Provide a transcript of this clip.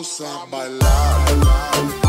Vamos a bailar.